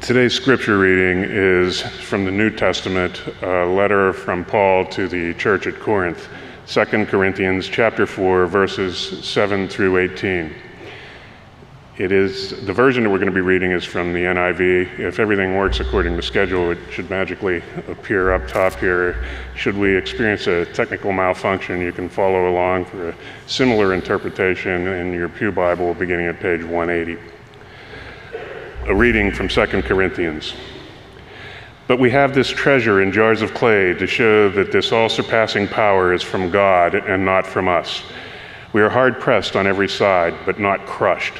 Today's scripture reading is from the New Testament, a letter from Paul to the church at Corinth, 2 Corinthians chapter 4 verses 7 through 18. It is the version that we're going to be reading is from the NIV. If everything works according to schedule, it should magically appear up top here. Should we experience a technical malfunction, you can follow along for a similar interpretation in your Pew Bible beginning at page 180 a reading from 2 Corinthians. But we have this treasure in jars of clay to show that this all surpassing power is from God and not from us. We are hard pressed on every side, but not crushed,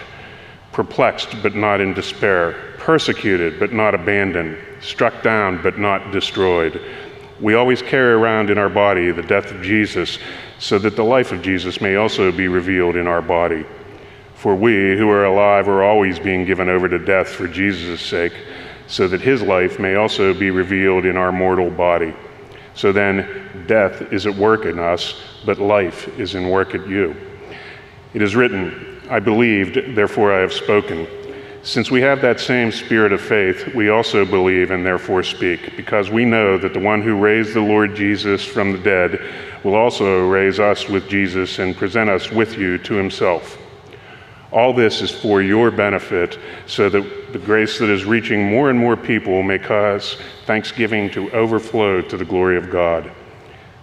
perplexed, but not in despair, persecuted, but not abandoned, struck down, but not destroyed. We always carry around in our body the death of Jesus, so that the life of Jesus may also be revealed in our body. For we who are alive are always being given over to death for Jesus' sake, so that his life may also be revealed in our mortal body. So then, death is at work in us, but life is in work at you. It is written, I believed, therefore I have spoken. Since we have that same spirit of faith, we also believe and therefore speak, because we know that the one who raised the Lord Jesus from the dead will also raise us with Jesus and present us with you to himself. All this is for your benefit, so that the grace that is reaching more and more people may cause thanksgiving to overflow to the glory of God.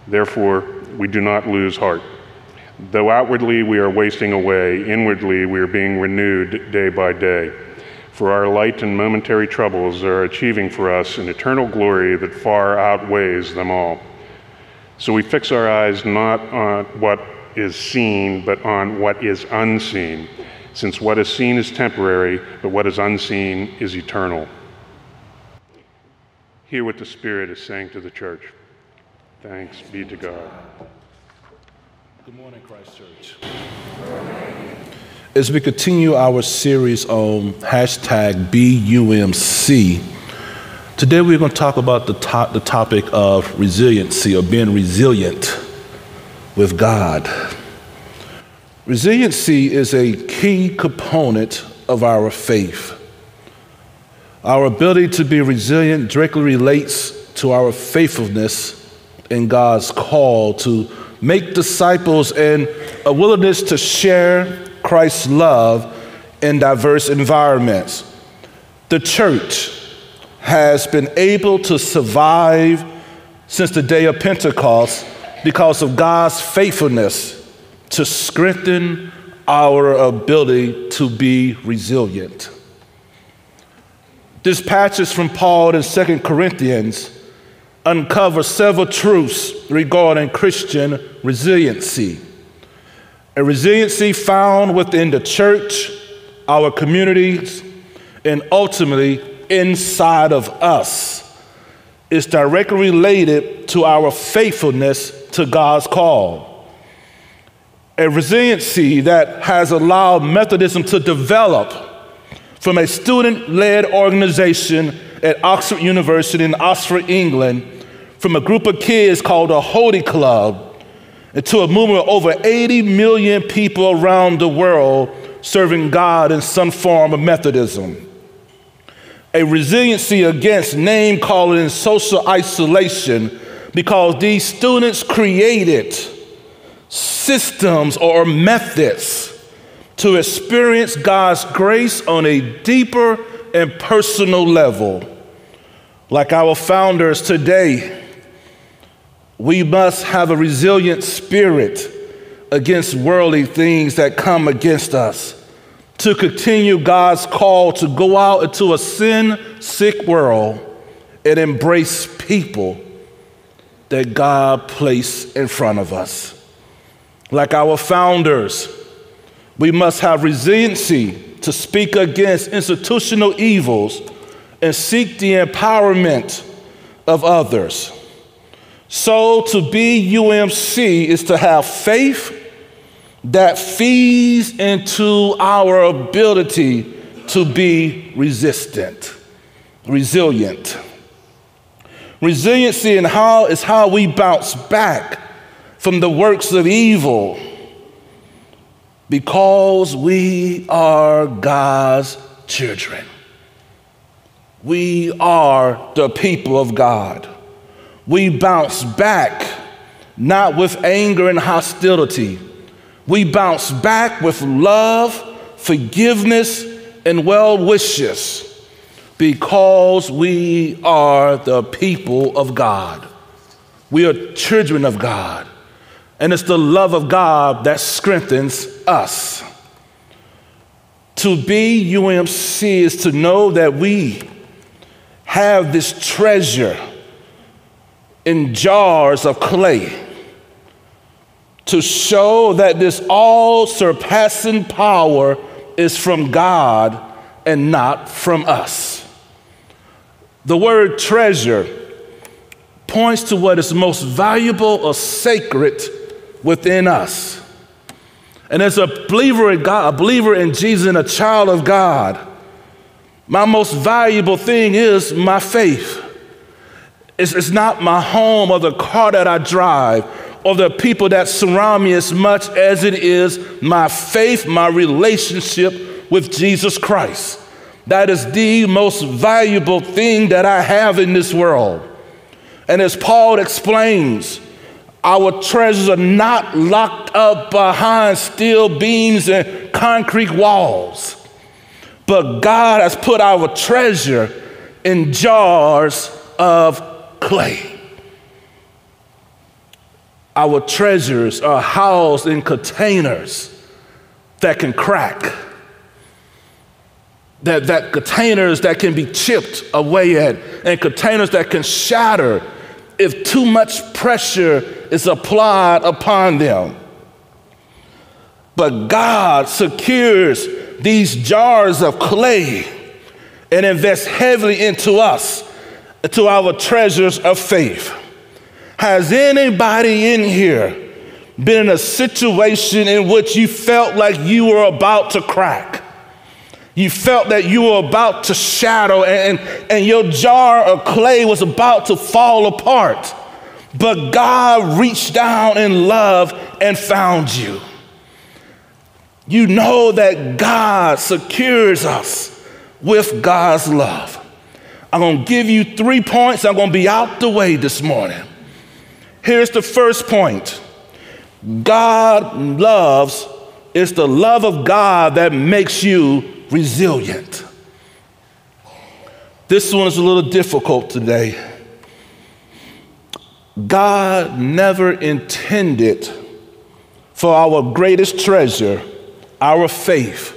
Therefore, we do not lose heart. Though outwardly we are wasting away, inwardly we are being renewed day by day. For our light and momentary troubles are achieving for us an eternal glory that far outweighs them all. So we fix our eyes not on what is seen, but on what is unseen since what is seen is temporary, but what is unseen is eternal. Hear what the Spirit is saying to the church. Thanks be to God. Good morning, Christ Church. As we continue our series on hashtag BeUMC, today we're going to talk about the, to- the topic of resiliency or being resilient with God. Resiliency is a key component of our faith. Our ability to be resilient directly relates to our faithfulness in God's call to make disciples and a willingness to share Christ's love in diverse environments. The church has been able to survive since the day of Pentecost because of God's faithfulness to strengthen our ability to be resilient. This passage from Paul in 2 Corinthians uncovers several truths regarding Christian resiliency. A resiliency found within the church, our communities, and ultimately inside of us is directly related to our faithfulness to God's call a resiliency that has allowed Methodism to develop from a student led organization at Oxford University in Oxford, England, from a group of kids called a Holy Club, into a movement of over 80 million people around the world serving God in some form of Methodism. A resiliency against name calling and social isolation because these students created systems or methods to experience God's grace on a deeper and personal level. Like our founders today, we must have a resilient spirit against worldly things that come against us, to continue God's call to go out into a sin sick world and embrace people that God placed in front of us like our founders, we must have resiliency to speak against institutional evils and seek the empowerment of others. So, to be UMC is to have faith that feeds into our ability to be resistant, resilient. Resiliency and how is how we bounce back from the works of evil because we are God's children. We are the people of God. We bounce back not with anger and hostility. We bounce back with love, forgiveness, and well wishes because we are the people of God. We are children of God. And it's the love of God that strengthens us. To be UMC is to know that we have this treasure in jars of clay to show that this all surpassing power is from God and not from us. The word treasure points to what is most valuable or sacred within us. And as a believer in God, a believer in Jesus and a child of God, my most valuable thing is my faith. It's, it's not my home or the car that I drive or the people that surround me as much as it is my faith, my relationship with Jesus Christ. That is the most valuable thing that I have in this world. And as Paul explains, our treasures are not locked up behind steel beams and concrete walls, but God has put our treasure in jars of clay. Our treasures are housed in containers that can crack, that, that containers that can be chipped away at, and containers that can shatter if too much pressure is applied upon them. But God secures these jars of clay and invests heavily into us, to our treasures of faith. Has anybody in here been in a situation in which you felt like you were about to crack? You felt that you were about to shadow and, and your jar of clay was about to fall apart. But God reached down in love and found you. You know that God secures us with God's love. I'm gonna give you three points. I'm gonna be out the way this morning. Here's the first point God loves, it's the love of God that makes you resilient. This one is a little difficult today. God never intended for our greatest treasure, our faith,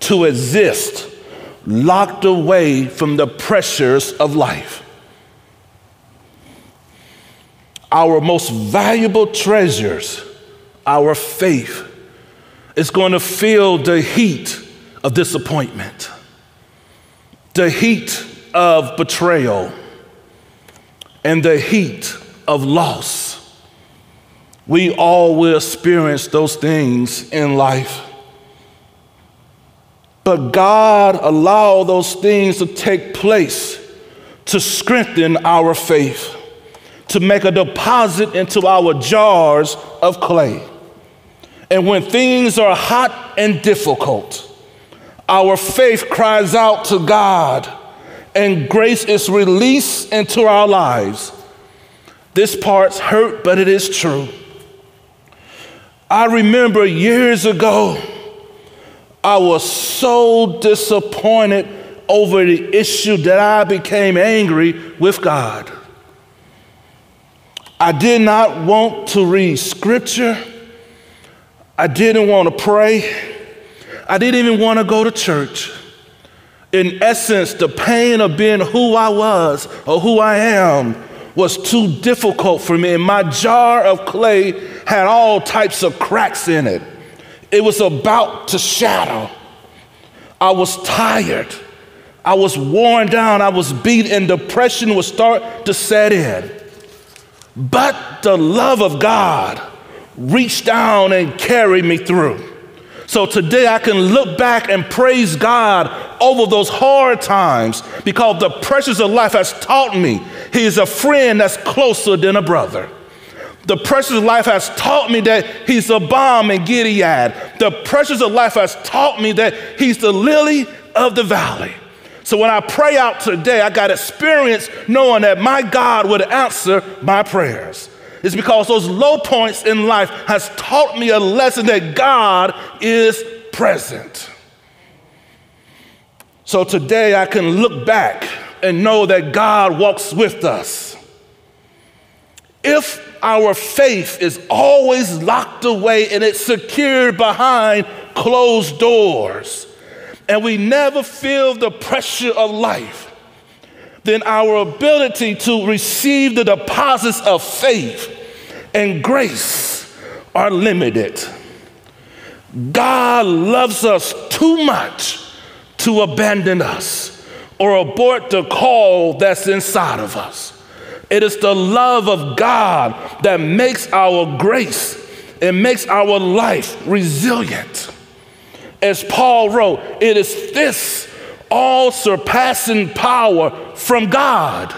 to exist locked away from the pressures of life our most valuable treasures, our faith, is going to feel the heat of disappointment, the heat of betrayal, and the heat of loss. We all will experience those things in life. But God allowed those things to take place to strengthen our faith to make a deposit into our jars of clay. And when things are hot and difficult, our faith cries out to God and grace is released into our lives. This part's hurt, but it is true. I remember years ago, I was so disappointed over the issue that I became angry with God. I did not want to read scripture. I didn't want to pray. I didn't even want to go to church. In essence, the pain of being who I was or who I am was too difficult for me. And my jar of clay had all types of cracks in it. It was about to shatter. I was tired. I was worn down. I was beat, and depression would start to set in. But the love of God reached down and carried me through. So today I can look back and praise God over those hard times because the pressures of life has taught me He is a friend that's closer than a brother. The pressures of life has taught me that He's a balm in Gilead. The pressures of life has taught me that He's the lily of the valley. So when I pray out today, I got experience knowing that my God would answer my prayers. It's because those low points in life has taught me a lesson that God is present. So today I can look back and know that God walks with us. If our faith is always locked away and it's secured behind closed doors, and we never feel the pressure of life, then our ability to receive the deposits of faith and grace are limited. God loves us too much to abandon us or abort the call that's inside of us. It is the love of God that makes our grace and makes our life resilient. As Paul wrote, it is this all surpassing power from God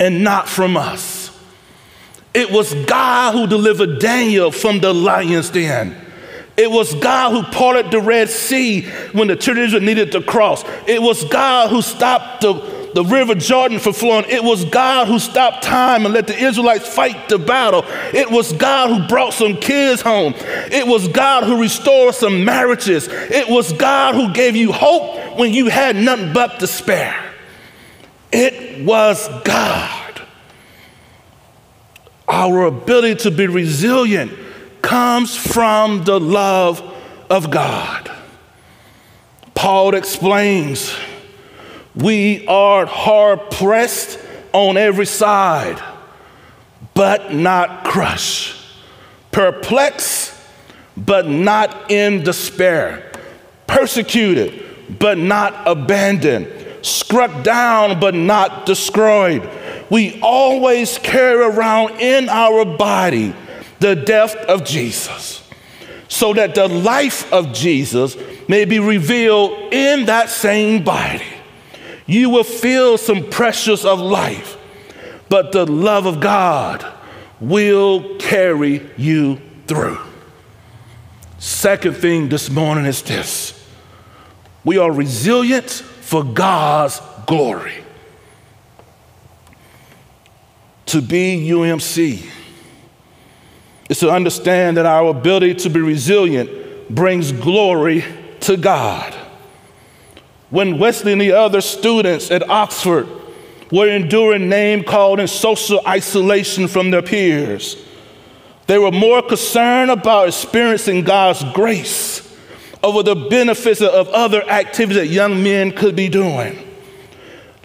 and not from us. It was God who delivered Daniel from the lion's den. It was God who parted the Red Sea when the children needed to cross. It was God who stopped the, the river Jordan from flowing. It was God who stopped time and let the Israelites fight the battle. It was God who brought some kids home. It was God who restored some marriages. It was God who gave you hope when you had nothing but despair. It was God. Our ability to be resilient comes from the love of God. Paul explains we are hard pressed on every side, but not crushed, perplexed, but not in despair, persecuted, but not abandoned, struck down, but not destroyed. We always carry around in our body the death of Jesus, so that the life of Jesus may be revealed in that same body. You will feel some pressures of life, but the love of God will carry you through. Second thing this morning is this we are resilient for God's glory. to be UMC is to understand that our ability to be resilient brings glory to God. When Wesley and the other students at Oxford were enduring name calling and social isolation from their peers, they were more concerned about experiencing God's grace over the benefits of other activities that young men could be doing.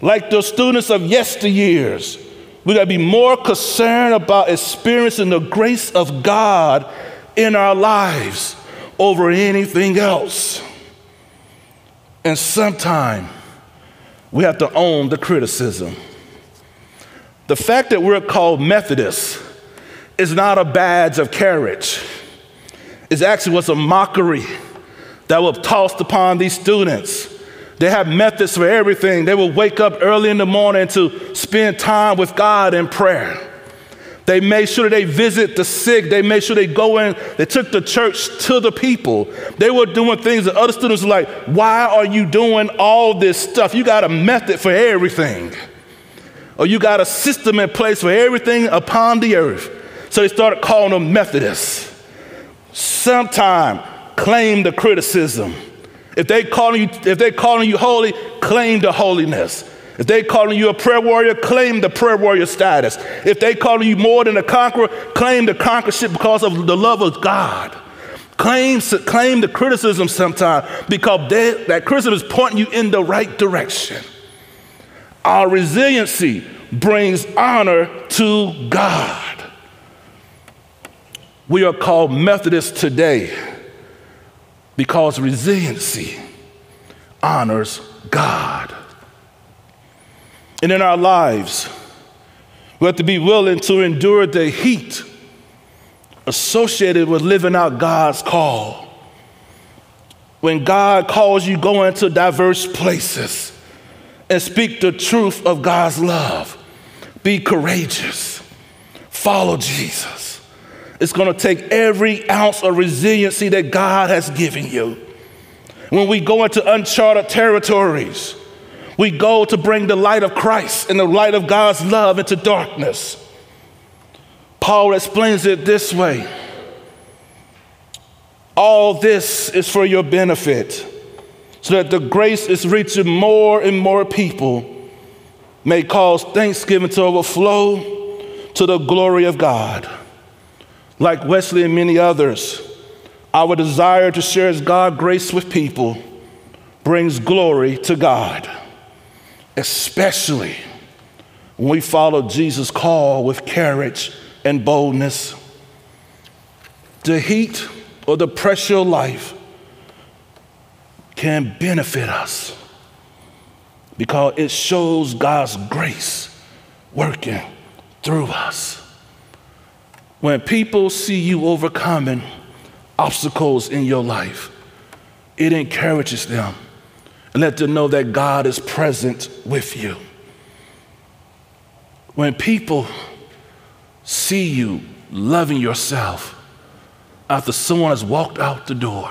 Like the students of yesteryears, we got to be more concerned about experiencing the grace of God in our lives over anything else. And sometimes we have to own the criticism. The fact that we're called Methodists is not a badge of courage. It's actually what's a mockery that was tossed upon these students they have methods for everything. They will wake up early in the morning to spend time with God in prayer. They made sure they visit the sick. They made sure they go in. They took the church to the people. They were doing things that other students were like, why are you doing all this stuff? You got a method for everything. Or you got a system in place for everything upon the earth. So they started calling them Methodists. Sometime claim the criticism. If they calling you, if they calling you holy, claim the holiness. If they calling you a prayer warrior, claim the prayer warrior status. If they calling you more than a conqueror, claim the conquerorship because of the love of God. Claim, claim the criticism sometimes because they, that criticism is pointing you in the right direction. Our resiliency brings honor to God. We are called Methodists today because resiliency honors God. And in our lives, we have to be willing to endure the heat associated with living out God's call. When God calls you, go into diverse places and speak the truth of God's love. Be courageous. Follow Jesus. It's going to take every ounce of resiliency that God has given you. When we go into uncharted territories, we go to bring the light of Christ and the light of God's love into darkness. Paul explains it this way All this is for your benefit, so that the grace is reaching more and more people, may cause thanksgiving to overflow to the glory of God. Like Wesley and many others, our desire to share God's grace with people brings glory to God, especially when we follow Jesus' call with courage and boldness. The heat or the pressure of life can benefit us because it shows God's grace working through us. When people see you overcoming obstacles in your life, it encourages them and let them know that God is present with you. When people see you loving yourself after someone has walked out the door,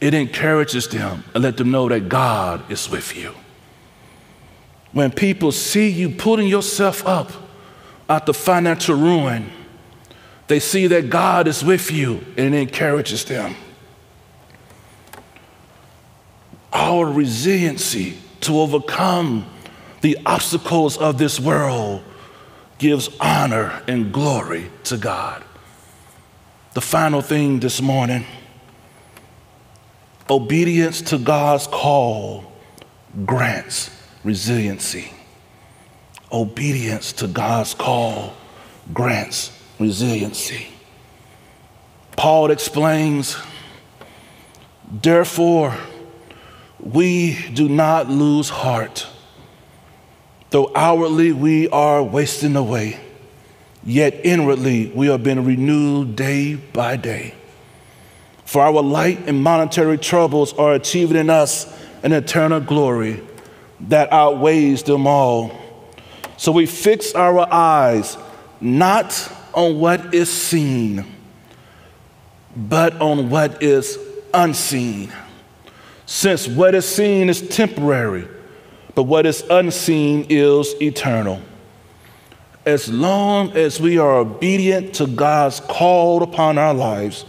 it encourages them and let them know that God is with you. When people see you putting yourself up after financial ruin, they see that God is with you and it encourages them. Our resiliency to overcome the obstacles of this world gives honor and glory to God. The final thing this morning obedience to God's call grants resiliency. Obedience to God's call grants resiliency. Paul explains, therefore, we do not lose heart. Though outwardly we are wasting away, yet inwardly we are being renewed day by day. For our light and monetary troubles are achieving in us an eternal glory that outweighs them all. So we fix our eyes not on what is seen, but on what is unseen. Since what is seen is temporary, but what is unseen is eternal. As long as we are obedient to God's call upon our lives,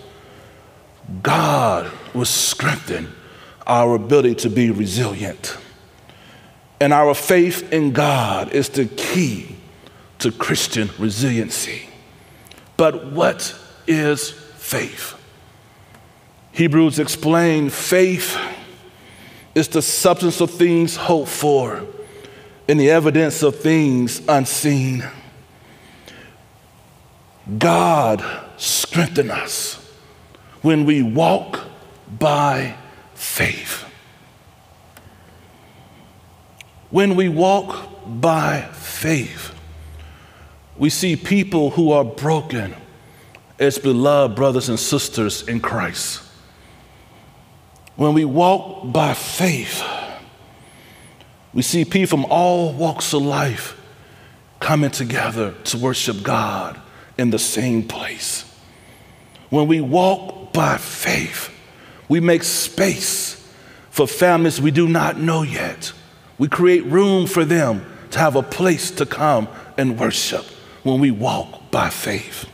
God will strengthen our ability to be resilient. And our faith in God is the key to Christian resiliency. But what is faith? Hebrews explain faith is the substance of things hoped for and the evidence of things unseen. God strengthen us when we walk by faith. When we walk by faith, we see people who are broken as beloved brothers and sisters in Christ. When we walk by faith, we see people from all walks of life coming together to worship God in the same place. When we walk by faith, we make space for families we do not know yet we create room for them to have a place to come and worship when we walk by faith.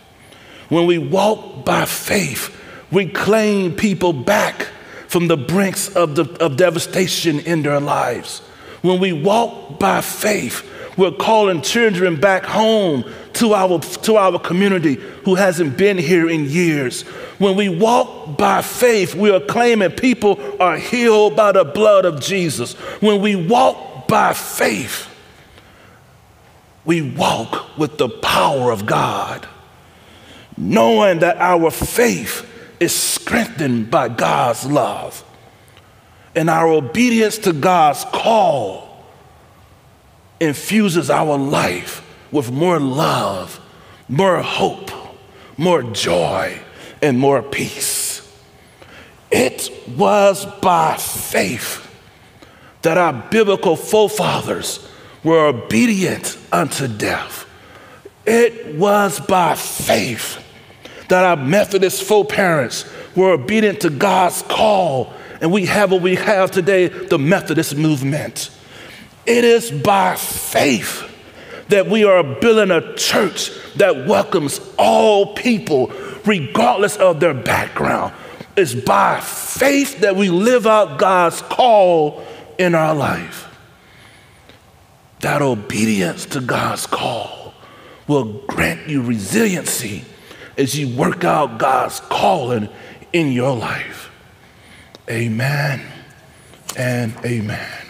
When we walk by faith, we claim people back from the brinks of, the, of devastation in their lives. When we walk by faith, we're calling children back home to our, to our community who hasn't been here in years. When we walk by faith, we are claiming people are healed by the blood of Jesus. When we walk by faith, we walk with the power of God, knowing that our faith is strengthened by God's love. And our obedience to God's call infuses our life with more love, more hope, more joy, and more peace. It was by faith that our biblical forefathers were obedient unto death. It was by faith that our Methodist foreparents were obedient to God's call and we have what we have today, the Methodist movement. It is by faith that we are building a church that welcomes all people, regardless of their background. It's by faith that we live out God's call in our life. That obedience to God's call will grant you resiliency as you work out God's calling in your life. Amen and amen.